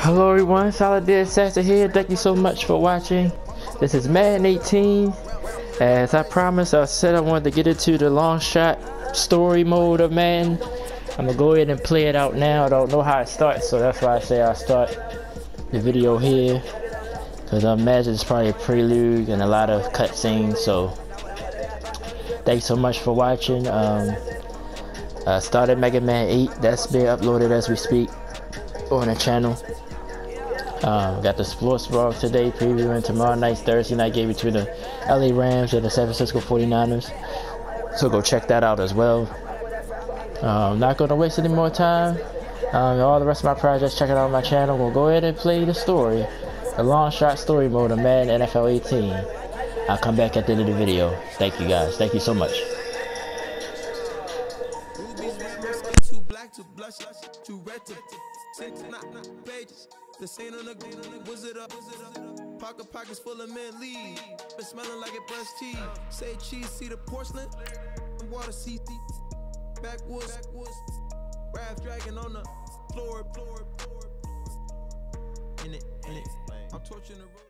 Hello everyone, Solid Dead Assassin here. Thank you so much for watching. This is Madden 18. As I promised, I said I wanted to get into the long shot story mode of Madden. I'm gonna go ahead and play it out now. I don't know how it starts, so that's why I say I'll start the video here. Cause I imagine it's probably a prelude and a lot of cutscenes, so thanks so much for watching. Um, I started Mega Man 8, that's being uploaded as we speak on the channel. Um, got the sports vlog today, previewing tomorrow night's Thursday night game between the LA Rams and the San Francisco 49ers. So go check that out as well. Um, not going to waste any more time. Um, all the rest of my projects, check it out on my channel. We'll go ahead and play the story. The long shot story mode of Madden NFL 18. I'll come back at the end of the video. Thank you guys. Thank you so much. The scene on the wizard up, pocket pockets full of mint lead. Been smelling like it brushed teeth. Say cheese, see the porcelain, water see backwoods, raft dragging on the floor, floor, floor. In it, in it, I'm torching the road.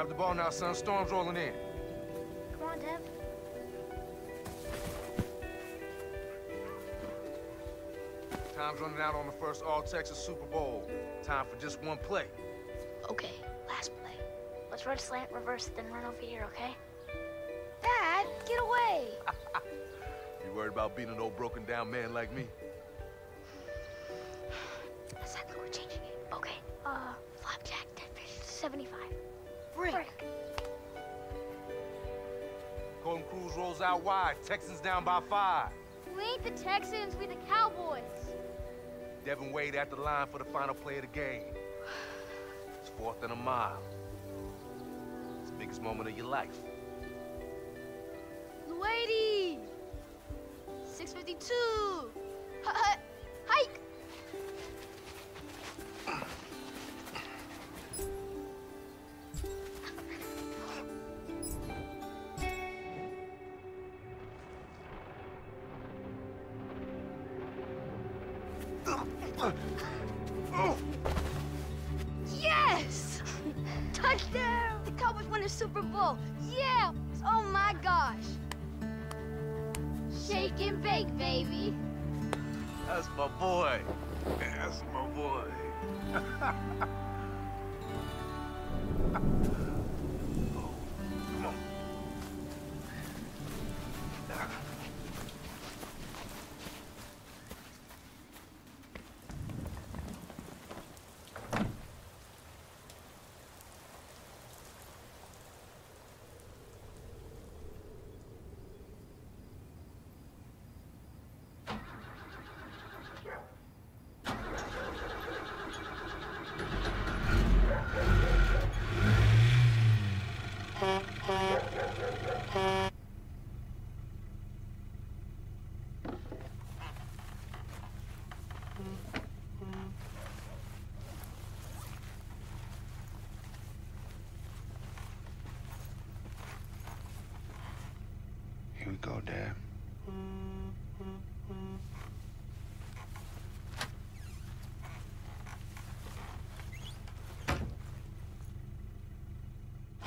Grab the ball now, son. Storm's rolling in. Come on, Dev. Time's running out on the first All-Texas Super Bowl. Time for just one play. Okay, last play. Let's run slant, reverse, then run over here, okay? Dad, get away! You worried about being an old broken-down man like me? Out wide. Texans down by five. We ain't the Texans, we the Cowboys. Devin Wade at the line for the final play of the game. It's fourth and a mile. It's the biggest moment of your life. Luady! 652! Hike!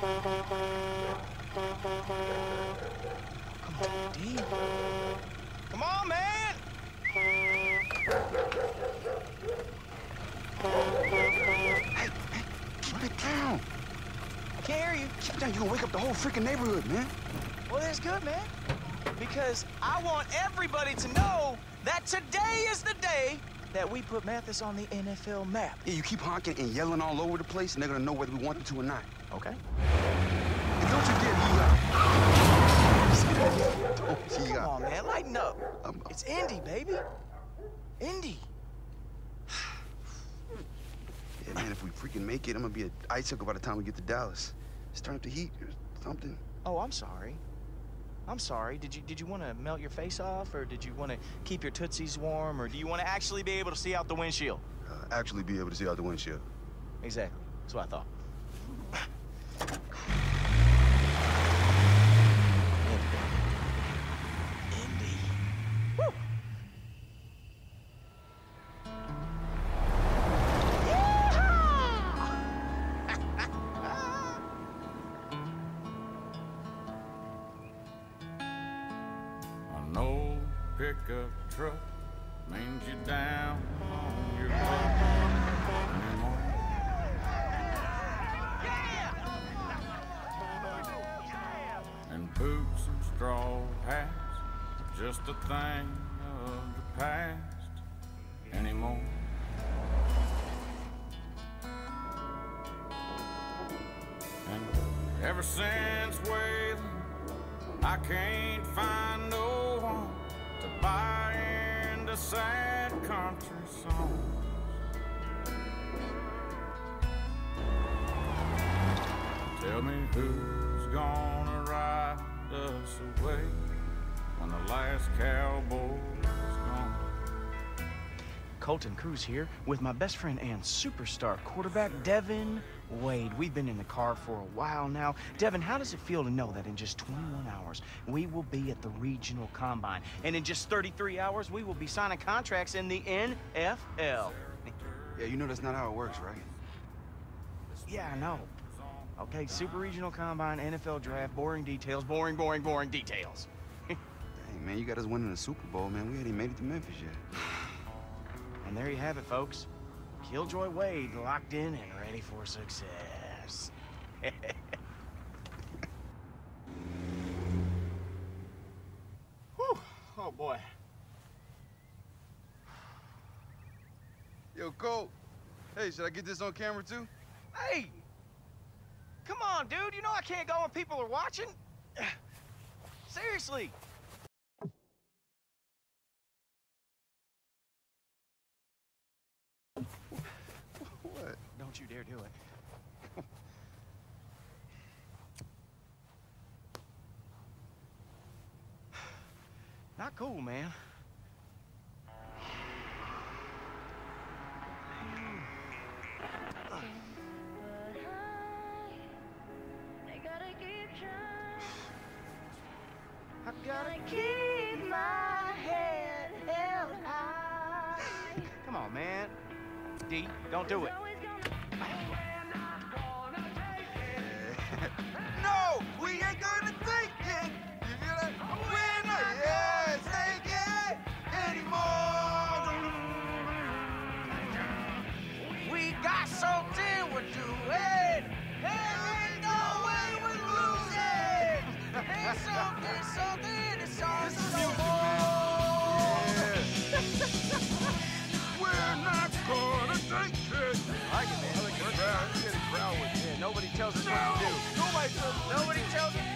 Here go, Dad. Come on, man! Hey, hey, keep it down. I can't hear you. Keep it down. You're gonna wake up the whole freaking neighborhood, man. Well, that's good, man. Because I want everybody to know that today is the day that we put Mathis on the NFL map. Yeah, you keep honking and yelling all over the place, and they're gonna know whether we want them to or not. Okay. And don't you dare Come on, man, lighten up. Um, It's Indy, baby. Indy. Yeah, man, if we freaking make it, I'm gonna be an icicle by the time we get to Dallas. It's turning up the heat or something. Oh, I'm sorry. I'm sorry. Did you did you want to melt your face off, or did you want to keep your tootsies warm, or do you want to actually be able to see out the windshield? Uh, actually be able to see out the windshield. Exactly. That's what I thought. Truck means you down on your luck. And boots and straw hats just a thing of the past anymore. And ever since Waylon I can't find sad country songs. Tell me who's gonna ride us away when the last cowboy's gone. Colton Cruise here with my best friend and superstar quarterback, Devin Wade. We've been in the car for a while now. Devin, how does it feel to know that in just 21 hours, we will be at the regional combine? And in just 33 hours, we will be signing contracts in the NFL. Yeah, you know that's not how it works, right? Yeah, I know. Okay, super regional combine, NFL draft, boring details, boring, boring, boring details. Dang, man, you got us winning the Super Bowl, man. We hadn't even made it to Memphis yet. And there you have it, folks. Killjoy Wade locked in and ready for success. Whew. Oh, boy. Yo, Colt. Hey, should I get this on camera too? Hey! Come on, dude. You know I can't go when people are watching. Seriously. What? Dare do it. Not cool, man. I gotta keep trying. I gotta Keep my head. Come on, man. D, don't do it. Tells us what to do. Nobody Nobody tells us.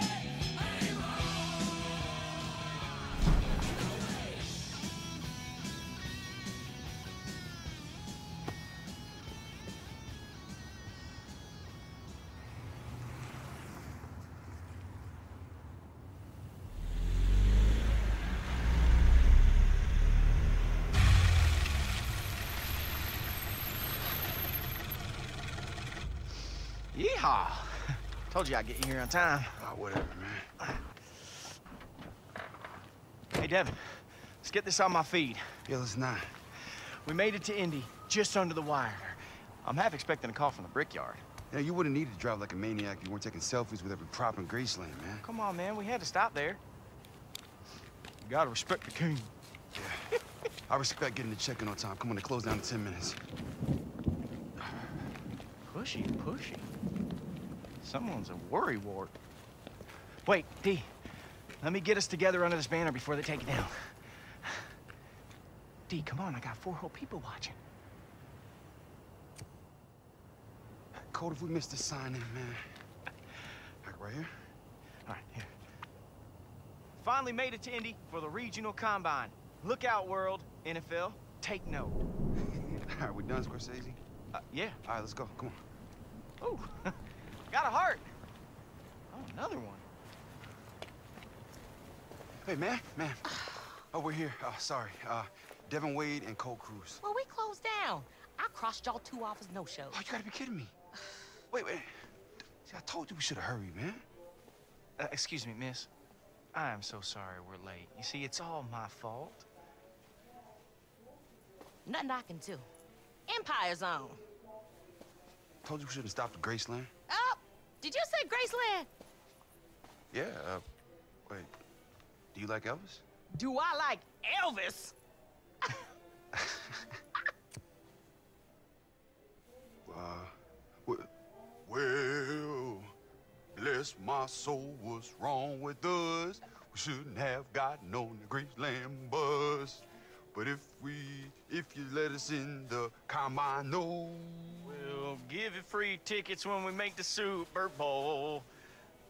Yeehaw! Told you I'd get you here on time. Oh, whatever, man. Hey, Devin, let's get this on my feed. Yeah, let's not. We made it to Indy, just under the wire. I'm half expecting a call from the brickyard. You know, you wouldn't need to drive like a maniac if you weren't taking selfies with every prop in Graceland, man. Come on, man, we had to stop there. You gotta respect the king. Yeah. I respect getting the check-in on time. Come on, they close down in 10 minutes. Pushy, pushy. Someone's a worry wart. Wait, D. Let me get us together under this banner before they take it down. D, come on, I got four whole people watching. Cold if we missed the signing, man. Like right here? All right, here. Finally made it to Indy for the regional combine. Look out, world. NFL, take note. All right, we done, Scorsese? Uh, yeah. All right, let's go. Come on. Ooh, got a heart. Oh, another one. Hey, man, man. Oh, we're here. Uh, sorry. Uh, Devin Wade and Colt Cruise. Well, we closed down. I crossed y'all two off as no-show. Oh, you gotta be kidding me. Wait, wait. See, I told you we should have hurried, man. Uh, excuse me, miss. I am so sorry we're late. You see, it's all my fault. Nothing I can do. Empire Zone. Told you we shouldn't stop at Graceland. Did you say Graceland? Yeah, uh, wait. Do you like Elvis? Do I like Elvis? Uh, w- well, bless my soul, what's wrong with us? We shouldn't have gotten on the Graceland bus. But if we, if you let us in the combine, no. We'll give you free tickets when we make the Super Bowl.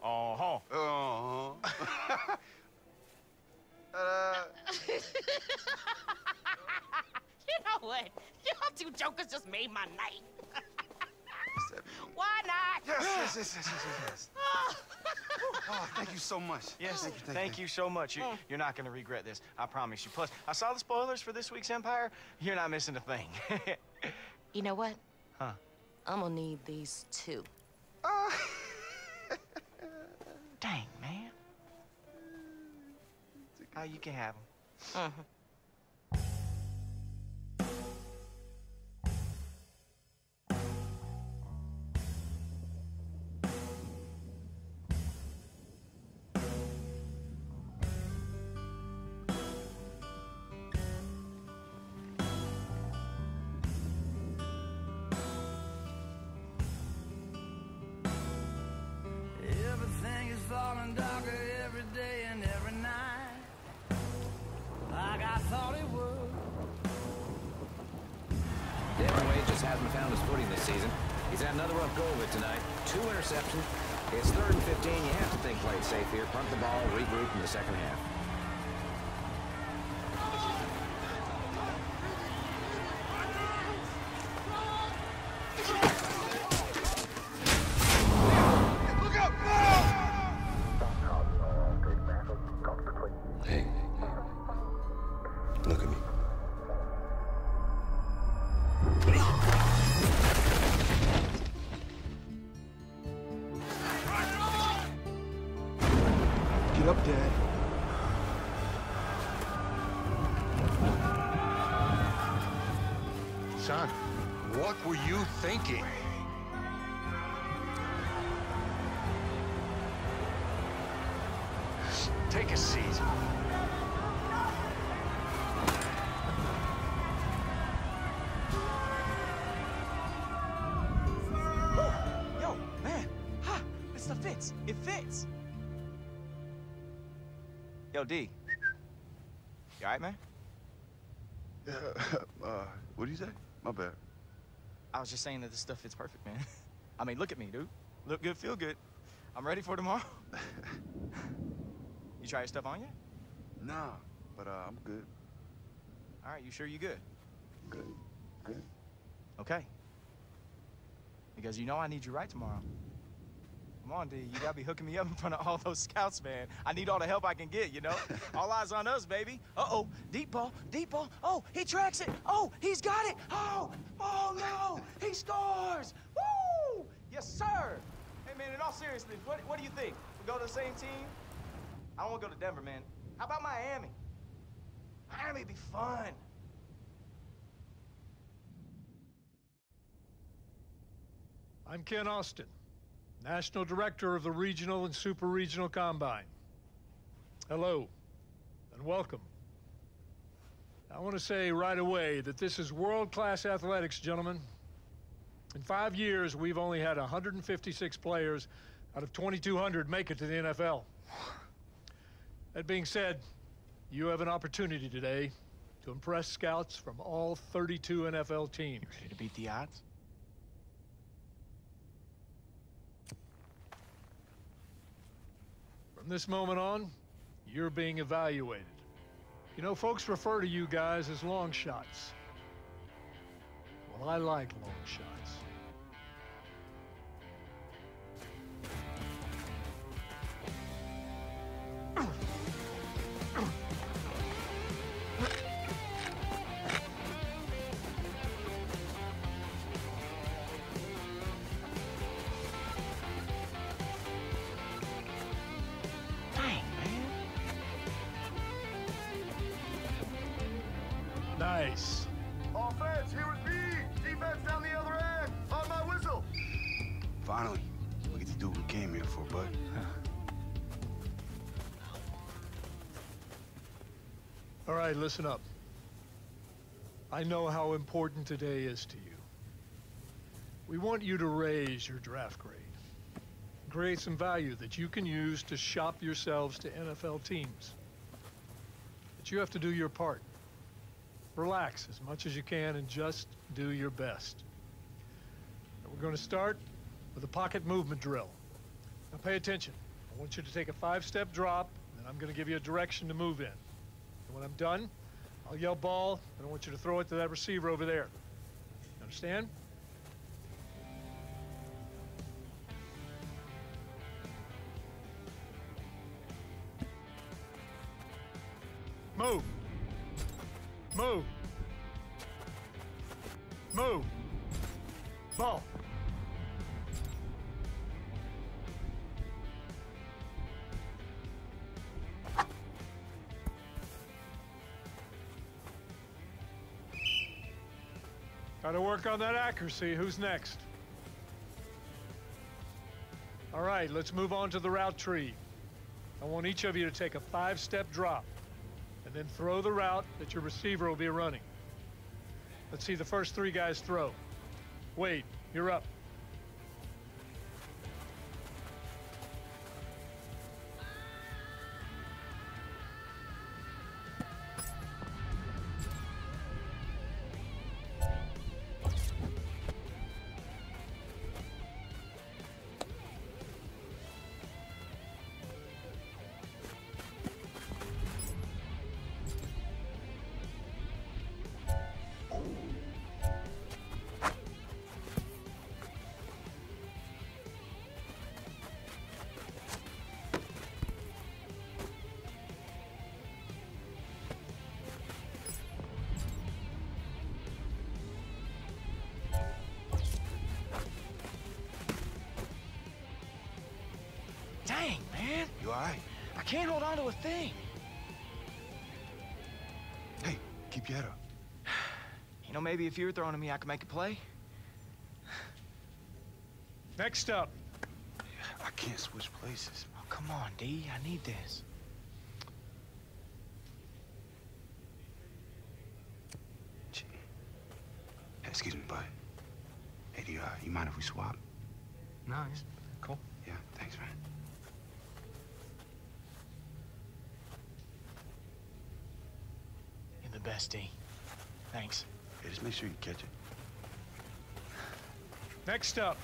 Uh-huh. Uh-huh. uh, You know what? Y'all two jokers just made my night. what's that mean? Why not? Yes, yes, yes, yes, yes, yes. Oh, thank you so much. Yes, thank you, thank, thank you so much. You, you're not going to regret this. I promise you. Plus, I saw the spoilers for this week's Empire. You're not missing a thing. You know what? Huh. I'm gonna need these two. Dang, man. Oh, you can have them. Mhm. Just hasn't found his footing this season. He's had another rough go of it tonight. Two interceptions. It's third and 15. You have to think play safe here. Punt the ball, regroup in the second half. Yo, D. You all right, man? Uh, uh, what do you say? My bad. I was just saying that this stuff fits perfect, man. I mean, look at me, dude. Look good, feel good. I'm ready for tomorrow. you try your stuff on yet? Nah, but uh, I'm good. All right, you sure you good? Good. Good. Okay. Because you know I need you right tomorrow. Come on, D. You gotta be hooking me up in front of all those scouts, man. I need all the help I can get, you know? all eyes on us, baby. Uh-oh. Deep ball. Deep ball. Oh, he tracks it. Oh, he's got it. Oh, oh, no. He scores. Woo! Yes, sir. Hey, man, in all seriousness, what, what do you think? We go to the same team? I don't want to go to Denver, man. How about Miami? Miami be fun. I'm Ken Austin, National Director of the Regional and Super Regional Combine. Hello, and welcome. I want to say right away that this is world-class athletics, gentlemen. In five years, we've only had 156 players out of 2,200 make it to the NFL. That being said, you have an opportunity today to impress scouts from all 32 NFL teams. You ready to beat the odds? From this moment on, you're being evaluated. You know, folks refer to you guys as long shots. Well, I like long shots. All right, listen up. I know how important today is to you. We want you to raise your draft grade. Create some value that you can use to shop yourselves to NFL teams. But you have to do your part. Relax as much as you can and just do your best. And we're going to start with a pocket movement drill. Now pay attention. I want you to take a five-step drop, and I'm going to give you a direction to move in. And when I'm done, I'll yell ball, and I want you to throw it to that receiver over there. You understand? Move. Move. Move. Gotta work on that accuracy. Who's next? All right, let's move on to the route tree. I want each of you to take a five-step drop and then throw the route that your receiver will be running. Let's see the first three guys throw. Wade, you're up. Dang, man. You all right? I can't hold on to a thing. Hey, keep your head up. You know, maybe if you were throwing at me, I could make a play. Next up. I can't switch places. Oh, come on, D. I need this. Hey, excuse me, bud. Hey, do you, uh, you mind if we swap? No, Nice. Cool. Yeah, thanks, man. You're the best, D. Thanks. Hey, just make sure you catch it. Next up.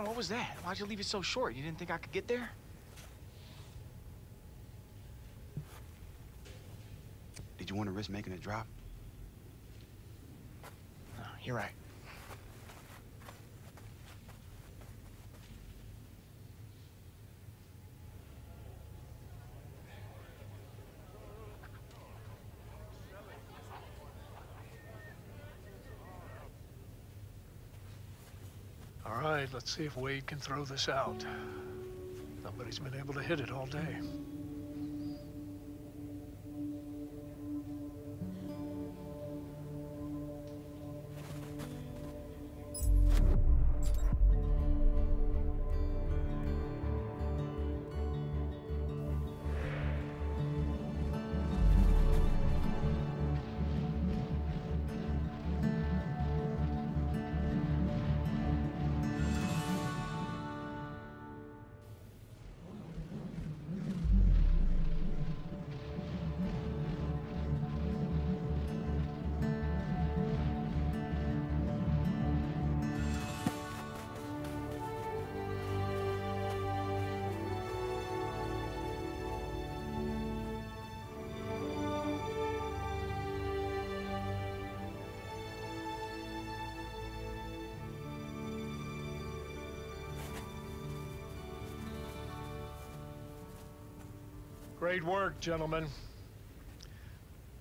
Man, what was that? Why'd you leave it so short? You didn't think I could get there? Did you want to risk making a drop? No, you're right. Let's see if Wade can throw this out. Nobody's been able to hit it all day. Great work, gentlemen.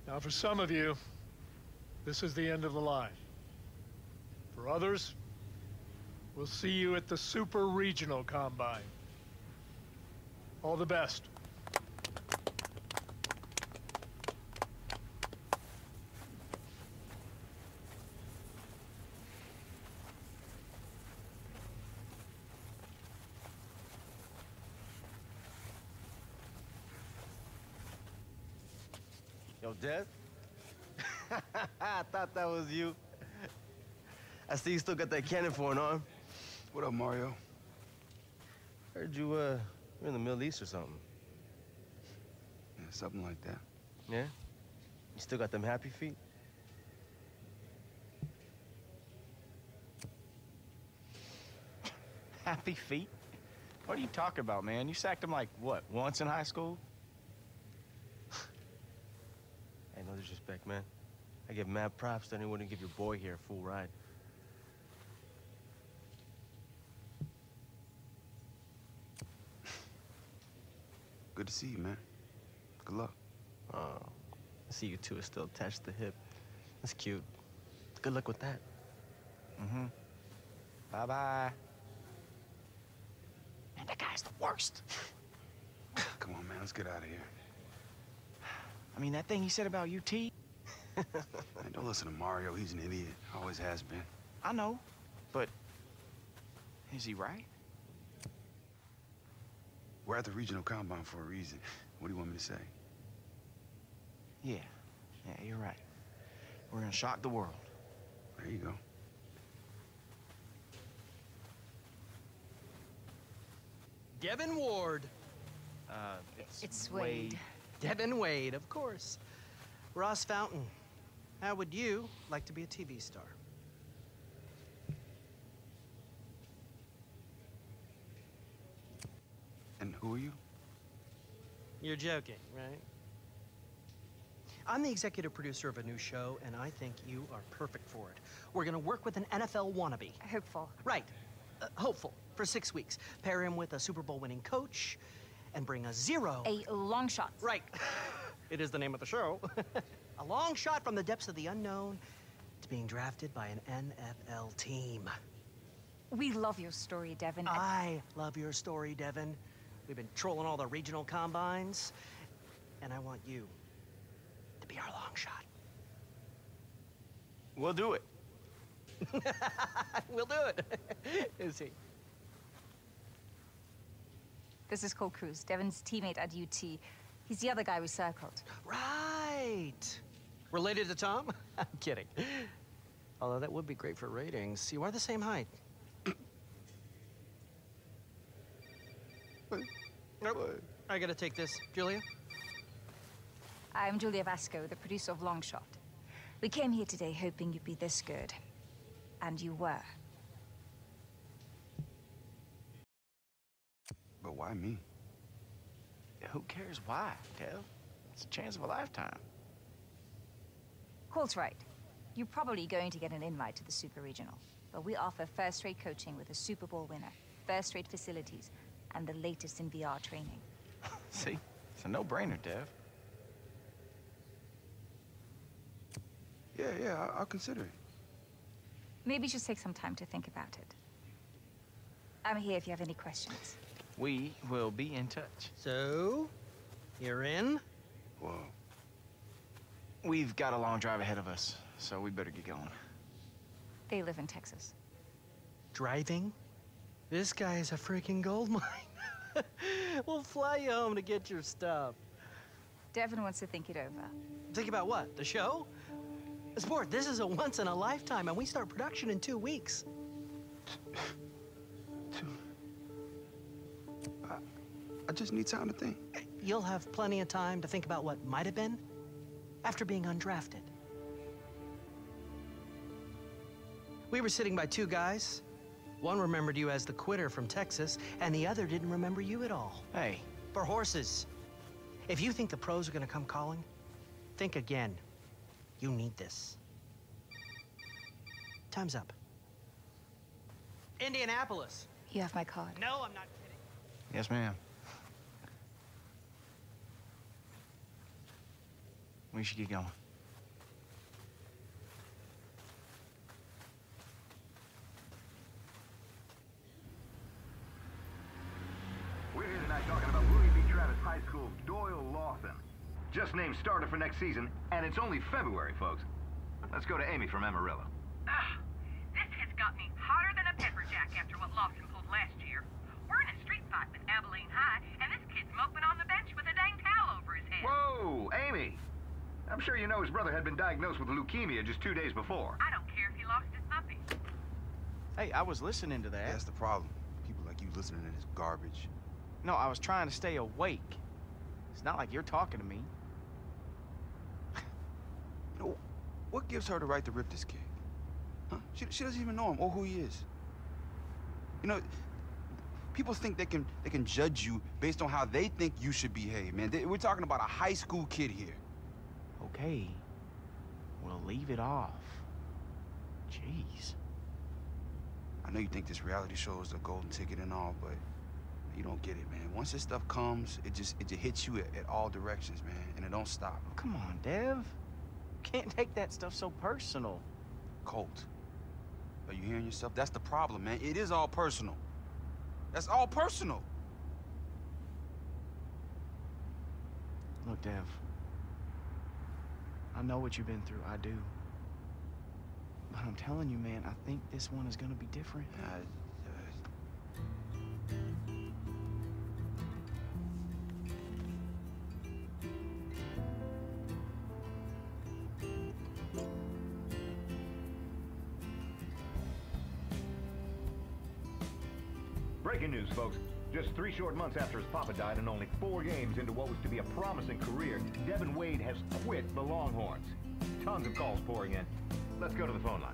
Now, for some of you, this is the end of the line. For others, we'll see you at the Super Regional Combine. All the best. Yo, Dev? I thought that was you. I see you still got that cannon for an arm. What up, Mario? Heard you, uh, you're in the Middle East or something. Yeah, something like that. Yeah? You still got them happy feet? Happy feet? What are you talking about, man? You sacked him like, what, once in high school? Hey, no disrespect, man. I give mad props to anyone who give your boy here a full ride. Good to see you, man. Good luck. Oh, I see you two are still attached to the hip. That's cute. Good luck with that. Mm-hmm. Bye-bye. Man, that guy's the worst. Come on, man. Let's get out of here. I mean, that thing he said about UT? Man, don't listen to Mario. He's an idiot. Always has been. I know, but is he right? We're at the regional combine for a reason. What do you want me to say? Yeah. Yeah, you're right. We're gonna shock the world. There you go. Devin Ward. Uh, it's, It's Wade. Devin Wade, of course. Ross Fountain. How would you like to be a TV star? And who are you? You're joking, right? I'm the executive producer of a new show, and I think you are perfect for it. We're gonna work with an NFL wannabe. Hopeful. Right. Uh, hopeful. For six weeks. Pair him with a Super Bowl winning coach and bring a zero. A long shot. Right. it is the name of the show. a long shot from the depths of the unknown to being drafted by an NFL team. We love your story, Devin. I love your story, Devin. We've been trolling all the regional combines, and I want you to be our long shot. We'll do it. we'll do it. Is he? This is Colt Cruise, Devin's teammate at UT. He's the other guy we circled. Right. Related to Tom? I'm kidding. Although that would be great for ratings. You are the same height. nope. I gotta take this. Julia? I'm Julia Vasco, the producer of Longshot. We came here today hoping you'd be this good. And you were. Why me? Who cares why, Dev? It's a chance of a lifetime. Colt's right. You're probably going to get an invite to the Super Regional. But we offer first-rate coaching with a Super Bowl winner, first-rate facilities, and the latest in VR training. See? It's a no-brainer, Dev. Yeah, yeah, I'll, I'll consider it. Maybe just take some time to think about it. I'm here if you have any questions. We will be in touch. So, you're in? Whoa. We've got a long drive ahead of us, so we better get going. They live in Texas. Driving? This guy is a freaking gold mine. we'll fly you home to get your stuff. Devin wants to think it over. Think about what? The show? Sport, this is a once in a lifetime, and we start production in two weeks. I just need time to think. You'll have plenty of time to think about what might have been after being undrafted. We were sitting by two guys. One remembered you as the quitter from Texas, and the other didn't remember you at all. Hey. For horses. If you think the pros are gonna come calling, think again. You need this. Time's up. Indianapolis. You have my card. No, I'm not kidding. Yes, ma'am. We should get going. We're here tonight talking about William B. Travis High School's Doyle Lawson. Just named starter for next season, and it's only February, folks. Let's go to Amy from Amarillo. Ah, this has got me hotter than a pepper jack after what Lawson pulled last year. We're in a street fight with Abilene High, and this kid's moping on the bench with a dang towel over his head. Whoa, Amy! I'm sure you know his brother had been diagnosed with leukemia just two days before. I don't care if he lost his puppy. Hey, I was listening to that. That's the problem. People like you listening to this garbage. No, I was trying to stay awake. It's not like you're talking to me. You know, what gives her the right to rip this kid? Huh? She, she doesn't even know him or who he is. You know, people think they can they can judge you based on how they think you should behave, man. They, we're talking about a high school kid here. Okay. We'll leave it off. Jeez. I know you think this reality show is the golden ticket and all, but you don't get it, man. Once this stuff comes, it just it just hits you at, at all directions, man, and it don't stop. Oh, come on, Dev. Can't take that stuff so personal. Colt, are you hearing yourself? That's the problem, man. It is all personal. That's all personal. Look, Dev. I know what you've been through. I do. But I'm telling you, man, I think this one is gonna be different. Uh, Breaking news, folks. Just three short months after his papa died and only four games into what was to be a promising career, Devin Wade has quit the Longhorns. Tons of calls pouring in. Let's go to the phone line.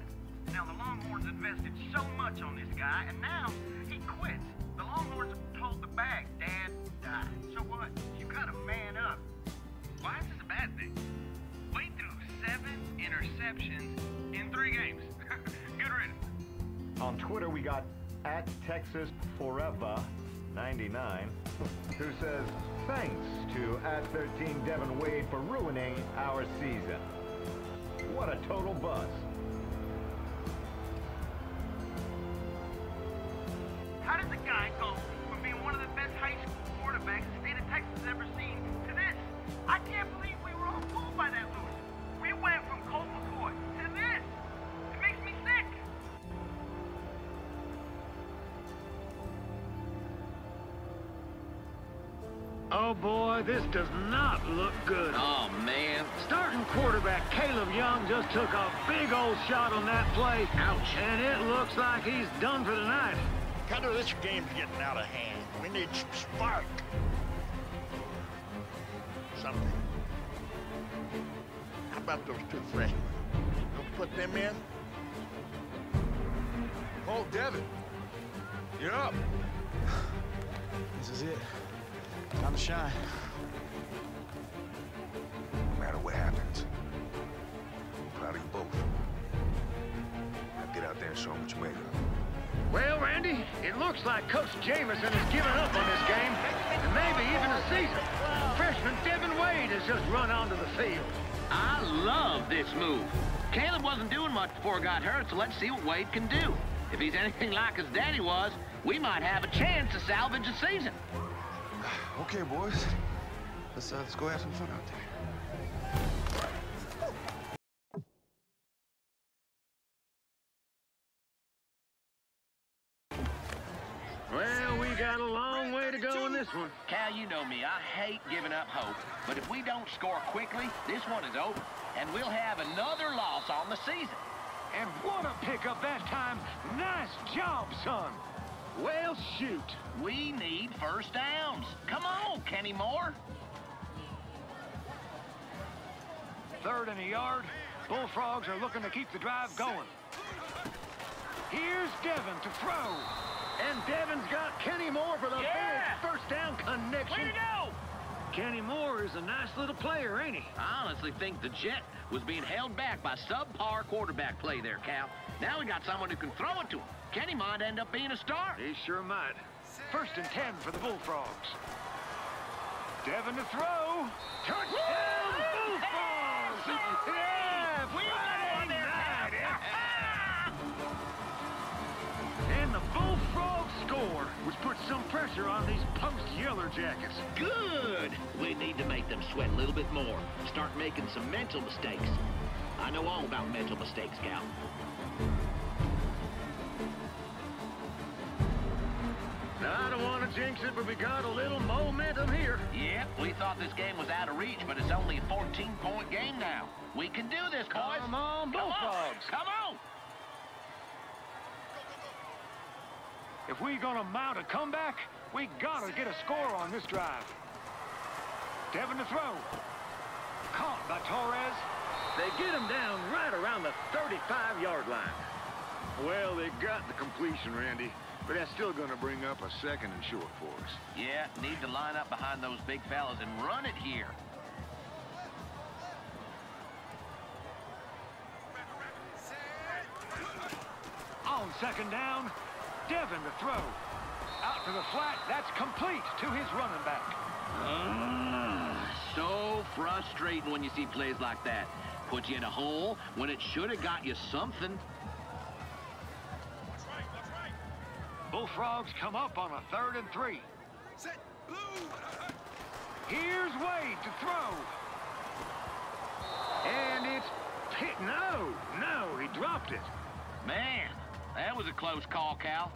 Now, the Longhorns invested so much on this guy, and now he quits. The Longhorns have told the bag, Dad died. So what? You gotta man up. Why is this a bad thing? Wade threw seven interceptions in three games. Good riddance. On Twitter, we got at Texas Forever 99, who says, thanks to at 13 Devin Wade for ruining our season. What a total bust. How does a guy go boy, this does not look good. Oh, man. Starting quarterback Caleb Young just took a big old shot on that play. Ouch. And it looks like he's done for the night. Kind of this game's getting out of hand. We need some spark. Something. How about those two freshmen? Don't put them in? Oh, Devin. You're up. This is it. Time to shine. Now get out there and show them what you made of. Well, Randy, it looks like Coach Jameson has given up on this game, and maybe even the season. Freshman Devin Wade has just run onto the field. I love this move. Caleb wasn't doing much before he got hurt, so let's see what Wade can do. If he's anything like his daddy was, we might have a chance to salvage the season. Okay, boys. Let's, uh, let's go have some fun out there. Cal, you know me. I hate giving up hope. But if we don't score quickly, this one is over. And we'll have another loss on the season. And what a pickup that time. Nice job, son. Well, shoot. We need first downs. Come on, Kenny Moore. Third and a yard. Bullfrogs are looking to keep the drive going. Here's Devin to throw. And Devin's got Kenny Moore for the Yeah! big first down connection. Way to go! Kenny Moore is a nice little player, ain't he? I honestly think the Jet was being held back by subpar quarterback play there, Cal. Now we got someone who can throw it to him. Kenny might end up being a star. He sure might. First and ten for the Bullfrogs. Devin to throw. Some pressure on these post-Yeller Jackets. Good! We need to make them sweat a little bit more. Start making some mental mistakes. I know all about mental mistakes, Cal. I don't want to jinx it, but we got a little momentum here. Yep, we thought this game was out of reach, but it's only a 14-point game now. We can do this, boys. Come on, Bullfrogs. Come on! If we're gonna mount a comeback, we gotta get a score on this drive. Devin to throw. Caught by Torres. They get him down right around the 35-yard line. Well, they got the completion, Randy, but that's still gonna bring up a second and short for us. Yeah, need to line up behind those big fellas and run it here. On second down, Devin to throw. Out to the flat, that's complete to his running back. Ah, so frustrating when you see plays like that. Put you in a hole when it should have got you something. That's right, that's right. Bullfrogs come up on a third and three. Set, blue. Here's Wade to throw. And it's pit. No, no, he dropped it. Man, that was a close call, Cal.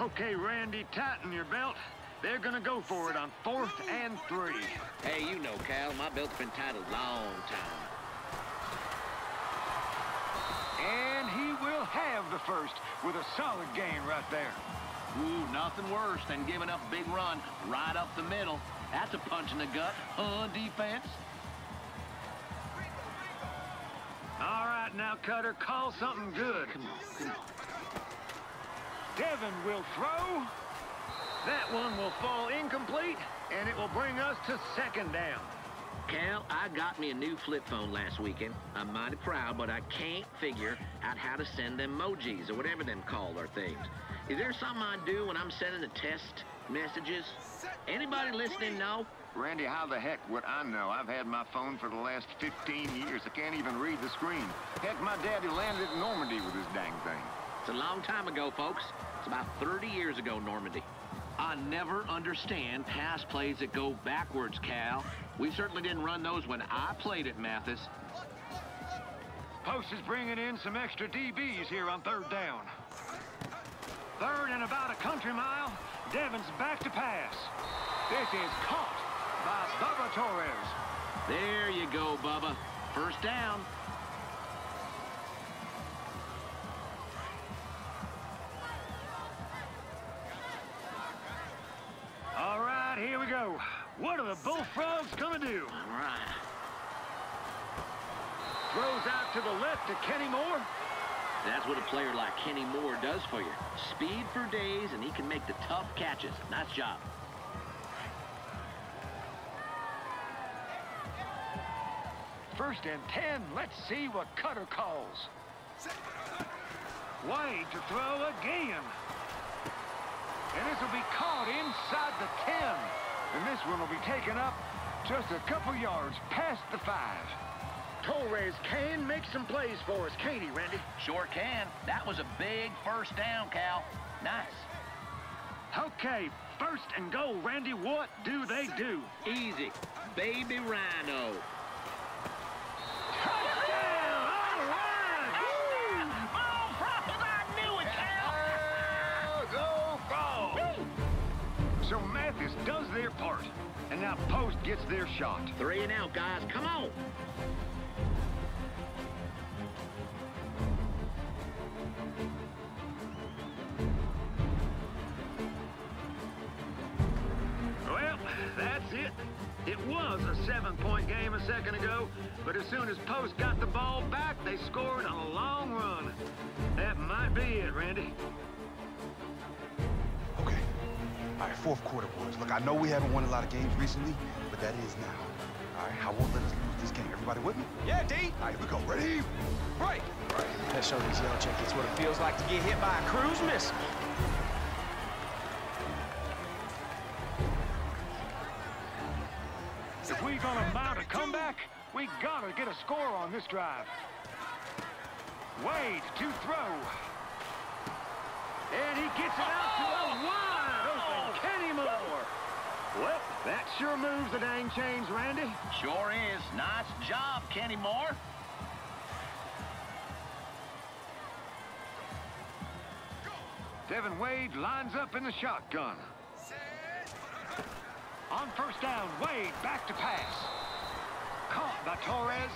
Okay, Randy, tighten your belt. They're gonna go for it on fourth and three. Hey, you know, Cal, my belt's been tied a long time. And he will have the first with a solid gain right there. Ooh, nothing worse than giving up a big run right up the middle. That's a punch in the gut, huh, defense? All right, now, Cutter, call something good. Come on, come on. Devin will throw. That one will fall incomplete, and it will bring us to second down. Cal, I got me a new flip phone last weekend. I'm mighty proud, but I can't figure out how to send them emojis or whatever them called are things. Is there something I do when I'm sending the test messages? Anybody listening know? Randy, how the heck would I know? I've had my phone for the last 15 years. I can't even read the screen. Heck, my daddy landed in Normandy with this dang thing. It's a long time ago, folks. It's about 30 years ago, Normandy. I never understand pass plays that go backwards, Cal. We certainly didn't run those when I played at Mathis. Post is bringing in some extra DBs here on third down. Third and about a country mile. Devin's back to pass. This is caught by Bubba Torres. There you go, Bubba. First down. All right, here we go. What are the Bullfrogs gonna do? All right. Throws out to the left to Kenny Moore. That's what a player like Kenny Moore does for you. Speed for days, and he can make the tough catches. Nice job. First and 10. Let's see what Cutter calls. Wade to throw again. And this will be caught inside the 10. And this one will be taken up Just a couple yards past the five. Torres can make some plays for us, can't he, Randy? Sure can. That was a big first down, Cal. Nice. Okay, first and goal, Randy. What do they do? Easy. Baby Rhino. So Mathis does their part, and now Post gets their shot. Three and out, guys. Come on. Soon as Post got the ball back, they scored on a long run. That might be it, Randy. Okay. All right, fourth quarter, boys. Look, I know we haven't won a lot of games recently, but that is now. All right, I won't let us lose this game. Everybody with me? Yeah, D. All right, here we go. Ready? Right. Let's show these yellow jackets what it feels like to get hit by a cruise missile. Gotta a score on this drive. Wade to throw. And he gets it out to a oh! wide open oh! Kenny Moore. Well, that sure moves the dang chains, Randy. Sure is. Nice job, Kenny Moore. Devin Wade lines up in the shotgun. On first down, Wade back to pass. Caught by Torres.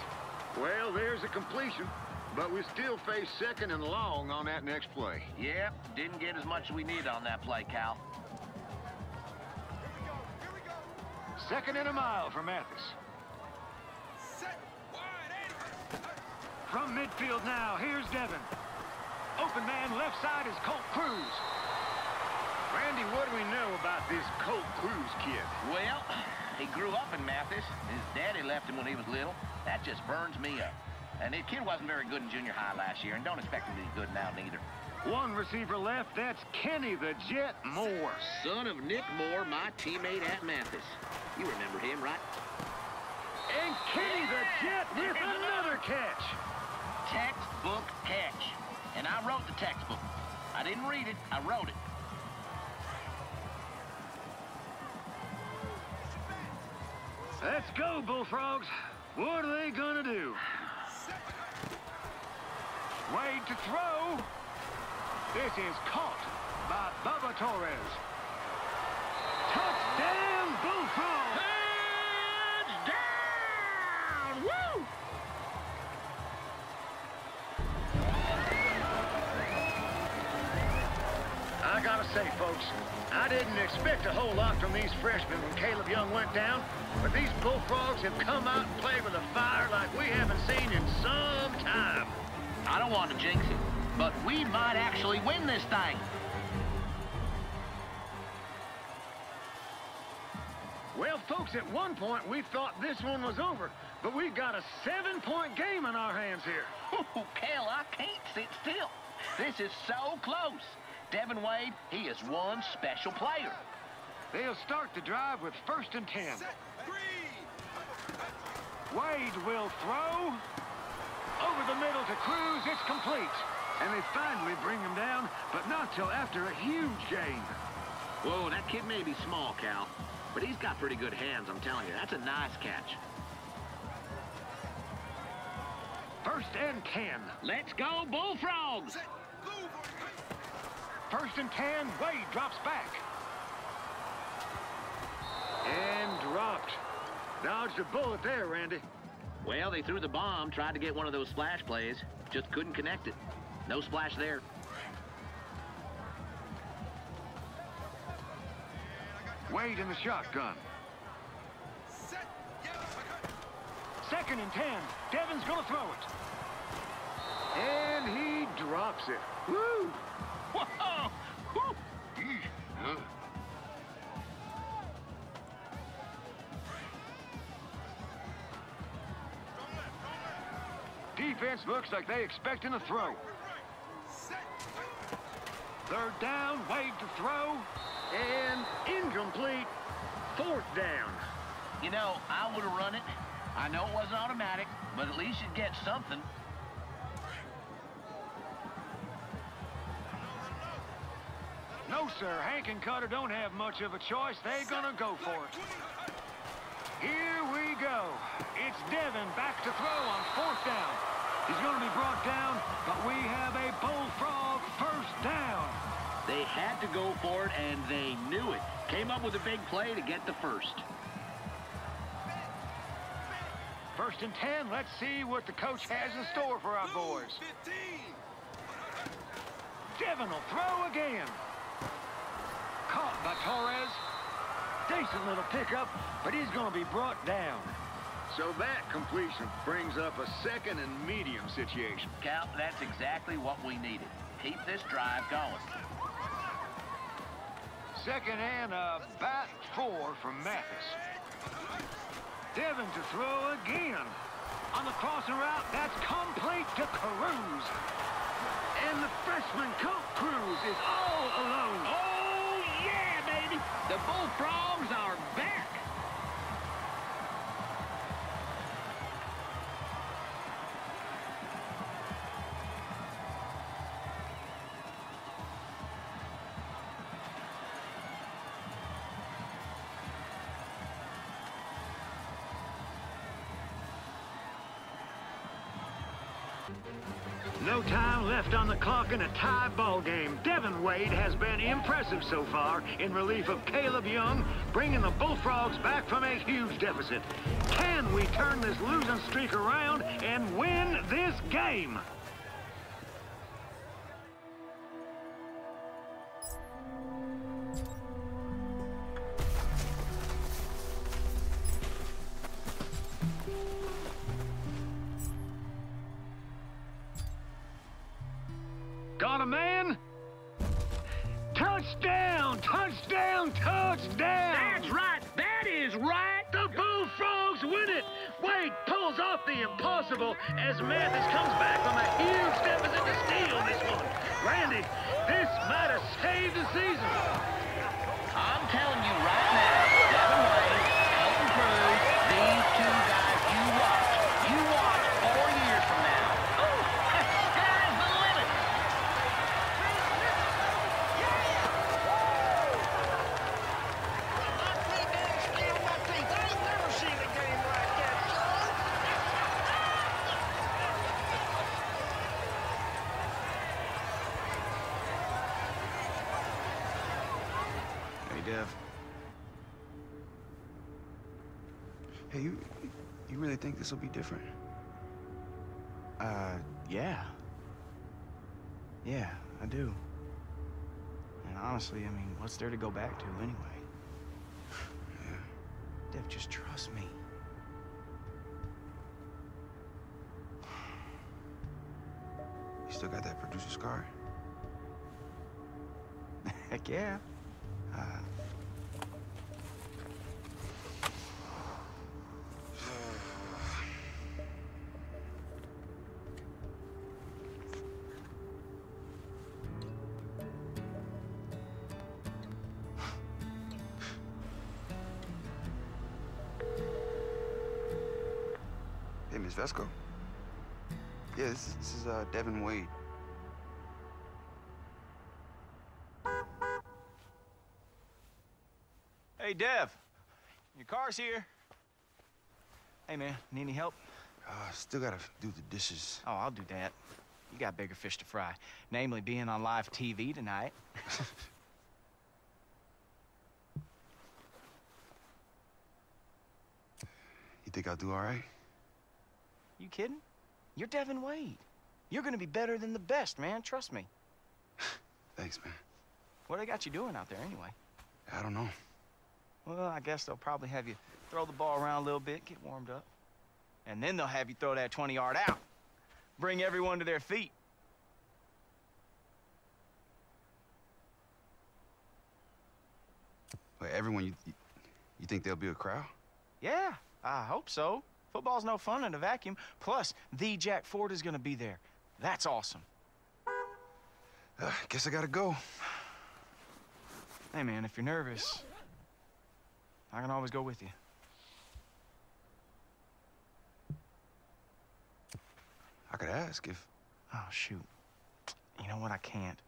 Well, there's a completion, but we still face second and long on that next play. Yep, didn't get as much as we needed on that play, Cal. Second and a mile for Mathis. Set, wide, From midfield now, here's Devin. Open man left side is Colt Cruise. Randy, what do we know about this Colt Cruise kid? Well, he grew up in Mathis. His daddy left him when he was little. That just burns me up. And the kid wasn't very good in junior high last year, and don't expect him to be good now neither. One receiver left, that's Kenny the Jet Moore. Son of Nick Moore, my teammate at Mathis. You remember him, right? And Kenny the Jet with another catch. Textbook catch. And I wrote the textbook. I didn't read it, I wrote it. Let's go, Bullfrogs. What are they gonna do? Wade to throw. This is caught by Bubba Torres. Touchdown, Bullfrogs! Folks, I didn't expect a whole lot from these freshmen when Caleb Young went down, but these Bullfrogs have come out and played with a fire like we haven't seen in some time. I don't want to jinx it, but we might actually win this thing. Well, folks, at one point we thought this one was over, but we've got a seven-point game in our hands here. Cal, I can't sit still. This is so close. Devin Wade, he is one special player. They'll start the drive with first and ten. Wade will throw. Over the middle to Cruise, it's complete. And they finally bring him down, but not till after a huge gain. Whoa, that kid may be small, Cal, but he's got pretty good hands, I'm telling you. That's a nice catch. First and ten. Let's go, Bullfrogs! First and ten, Wade drops back. And dropped. Dodged a bullet there, Randy. Well, they threw the bomb, tried to get one of those splash plays, just couldn't connect it. No splash there. Wade in the shotgun. Second and ten. Devin's gonna throw it. And he drops it. Woo! Defense looks like they expecting a throw. Third down, Wade to throw, and incomplete. Fourth down. You know, I would have run it. I know it wasn't automatic, but at least you'd get something. No, sir. Hank and Cutter don't have much of a choice. They're gonna go for it. Here we go. It's Devin back to throw on fourth down. He's gonna be brought down, but we have a bullfrog first down. They had to go for it, and they knew it. Came up with a big play to get the first. First and 10, let's see what the coach has in store for our boys. Devin will throw again. Caught by Torres. Decent little pickup, but he's going to be brought down. So that completion brings up a second and medium situation. Cal, that's exactly what we needed. Keep this drive going. Second and about four from Mathis. Devin to throw again. On the crossing route, that's complete to Cruise. And the freshman Colt Cruise is all alone. Oh, yeah, baby! The Bullfrogs are back! Left on the clock in a tie ball game. Devin Wade has been impressive so far in relief of Caleb Young, bringing the Bullfrogs back from a huge deficit. Can we turn this losing streak around and win this game? Got a man? Touchdown! Touchdown! Touchdown! That's right! That is right! The Bullfrogs win it! Wade pulls off the impossible as Mathis comes back from a huge deficit to steal this one. Randy, this might have saved the season. Think this will be different? Uh, yeah. Yeah, I do. And honestly, I mean, what's there to go back to anyway? Yeah. Dev, just trust me. You still got that producer scar? Heck yeah. Miss Vesco. Yeah, this is, this is uh, Devin Wade. Hey, Dev. Your car's here. Hey, man, need any help? Uh, still gotta do the dishes. Oh, I'll do that. You got bigger fish to fry. Namely, being on live TV tonight. You think I'll do all right? You kidding? You're Devin Wade. You're gonna be better than the best, man. Trust me. Thanks, man. What they got you doing out there anyway? I don't know. Well, I guess they'll probably have you throw the ball around a little bit, get warmed up. And then they'll have you throw that 20 yard out. Bring everyone to their feet. But everyone, you, you, you think there'll be a crowd? Yeah, I hope so. Football's no fun in a vacuum. Plus, the Jack Ford is going to be there. That's awesome. Uh, guess I gotta go. Hey, man, if you're nervous, I can always go with you. I could ask if... Oh, shoot. You know what? I can't.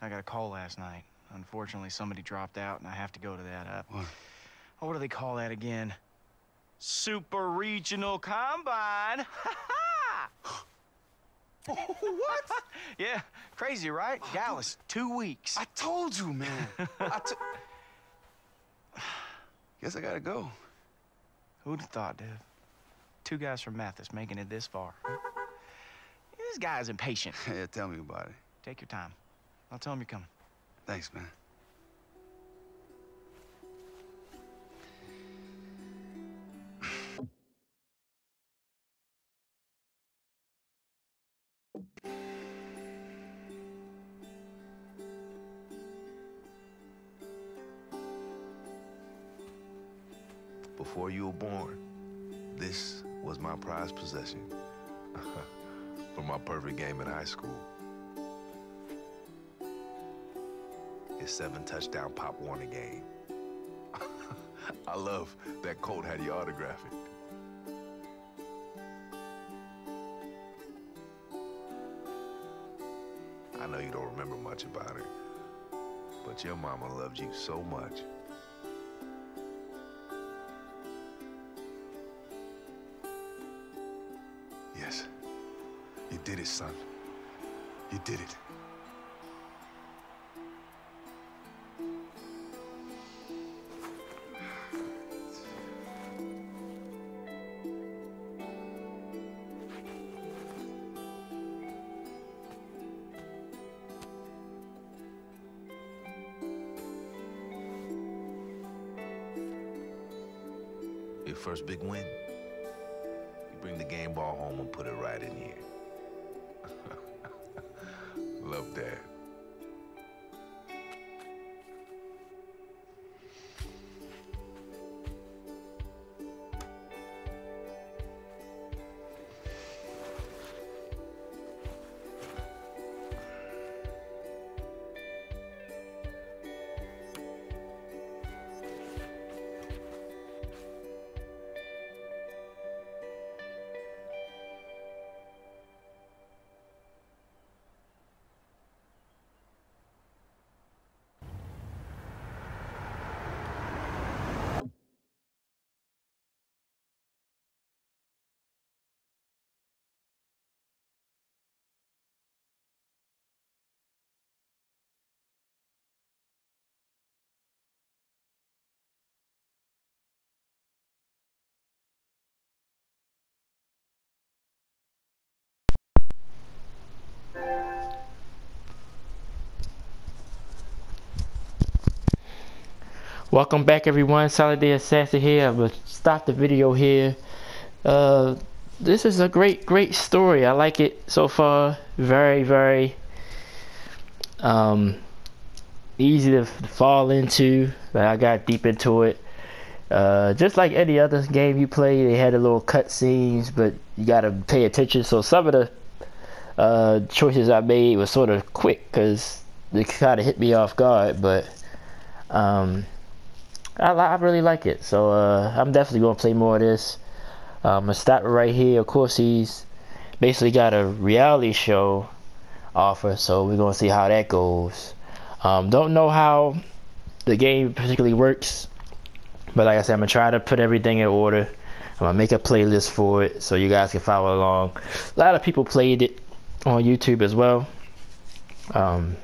I got a call last night. Unfortunately, somebody dropped out, and I have to go to that. Uh, what? Oh, what do they call that again? Super Regional Combine. what? yeah, crazy, right? Dallas, two weeks. I told you, man. I Guess I gotta go. Who'd have thought, Dev? Two guys from Mathis making it this far. This guy's impatient. yeah, tell me about it. Take your time. I'll tell him you're coming. Thanks, man. Possession. For my perfect game in high school. His seven touchdown Pop Warner game. I love that Colt had you autograph it. I know you don't remember much about it, but your mama loved you so much. Did it, son. You did it. Your first big win. You bring the game ball home and put it right in here. Love that. Welcome back everyone, Solid Day Assassin here. I'm gonna stop the video here. Uh, this is a great, great story. I like it so far. Very, very um, easy to fall into. But I got deep into it. Uh, just like any other game you play, they had a little cut scenes, but you gotta pay attention. So some of the uh, choices I made was sort of quick because they kind of hit me off guard. But um, I, I really like it. So uh, I'm definitely gonna play more of this. Um, I'm gonna stop right here. Of course, he's basically got a reality show offer, so we're gonna see how that goes. Um, don't know how the game particularly works, but like I said, I'm gonna try to put everything in order. I'm gonna make a playlist for it so you guys can follow along. A lot of people played it on YouTube as well. Um,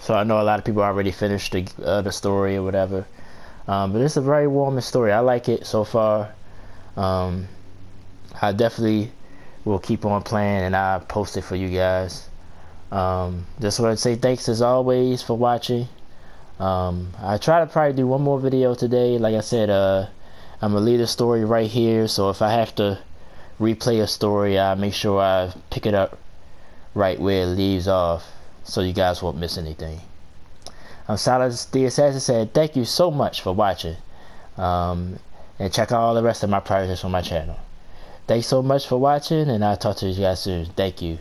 so I know a lot of people already finished the, uh, the story or whatever. Um, but it's a very warming story. I like it so far. Um, I definitely will keep on playing and I'll post it for you guys. Um, just want to say thanks as always for watching. Um, I try to probably do one more video today. Like I said, uh, I'm gonna leave the story right here. So if I have to replay a story, I make sure I pick it up right where it leaves off, so you guys won't miss anything. I'm Silas the Assassin said thank you so much for watching. Um, and check out all the rest of my projects on my channel. Thanks so much for watching, and I'll talk to you guys soon. Thank you.